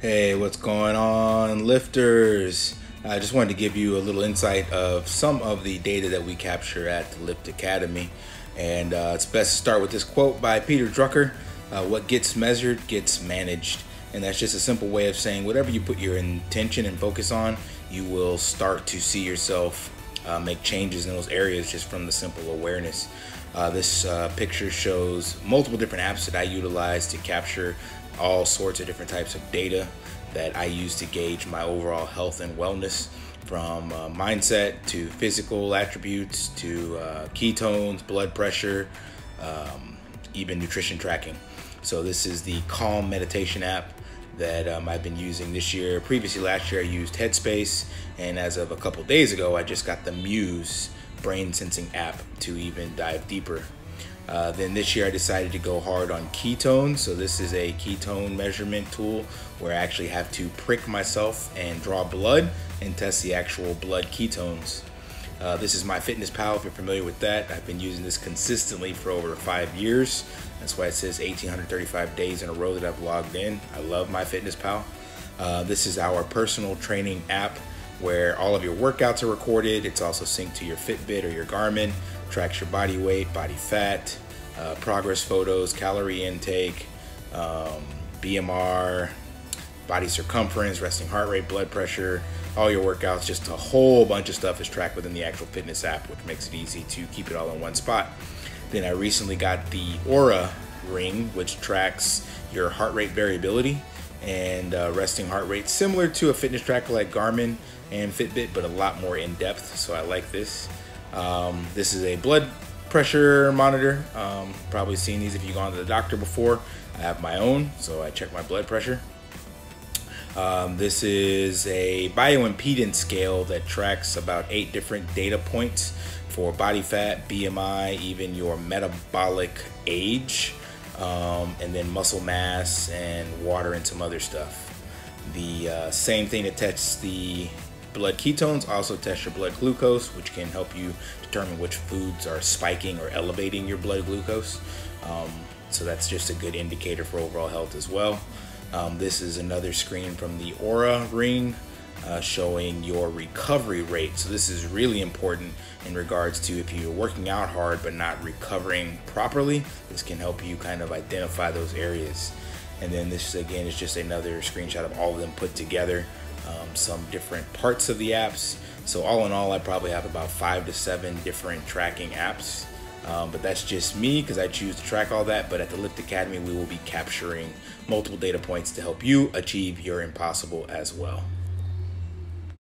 Hey, what's going on, lifters? I just wanted to give you a little insight of some of the data that we capture at the Lift Academy. And uh, it's best to start with this quote by Peter Drucker uh, What gets measured gets managed. And that's just a simple way of saying whatever you put your intention and focus on, you will start to see yourself uh, make changes in those areas just from the simple awareness. Uh, this uh, picture shows multiple different apps that I utilize to capture all sorts of different types of data that I use to gauge my overall health and wellness from uh, mindset to physical attributes to uh, ketones, blood pressure, um, even nutrition tracking. So, this is the Calm Meditation app that um, I've been using this year. Previously, last year, I used Headspace, and as of a couple days ago, I just got the Muse brain sensing app to even dive deeper uh, then this year I decided to go hard on ketones. So this is a ketone measurement tool where I actually have to prick myself and draw blood and test the actual blood ketones. Uh, this is MyFitnessPal if you're familiar with that. I've been using this consistently for over five years. That's why it says 1,835 days in a row that I've logged in. I love my MyFitnessPal. Uh, this is our personal training app where all of your workouts are recorded. It's also synced to your Fitbit or your Garmin, tracks your body weight, body fat, uh, progress photos, calorie intake, um, BMR, body circumference, resting heart rate, blood pressure, all your workouts, just a whole bunch of stuff is tracked within the actual fitness app, which makes it easy to keep it all in one spot. Then I recently got the Oura ring, which tracks your heart rate variability and uh, resting heart rate, similar to a fitness tracker like Garmin and Fitbit, but a lot more in depth. So I like this. Um, this is a blood pressure monitor. Um, probably seen these if you've gone to the doctor before. I have my own, so I check my blood pressure. Um, this is a bioimpedance scale that tracks about eight different data points for body fat, BMI, even your metabolic age, um, and then muscle mass and water and some other stuff. The uh, same thing that tests the blood ketones also tests your blood glucose, which can help you determine which foods are spiking or elevating your blood glucose. Um, so that's just a good indicator for overall health as well. Um, this is another screen from the Oura Ring uh, showing your recovery rate. So this is really important in regards to if you're working out hard but not recovering properly. This can help you kind of identify those areas. And then this again is just another screenshot of all of them put together um, some different parts of the apps. So all in all, I probably have about five to seven different tracking apps. Um, but that's just me because I choose to track all that. But at the Lift Academy, we will be capturing multiple data points to help you achieve your impossible as well.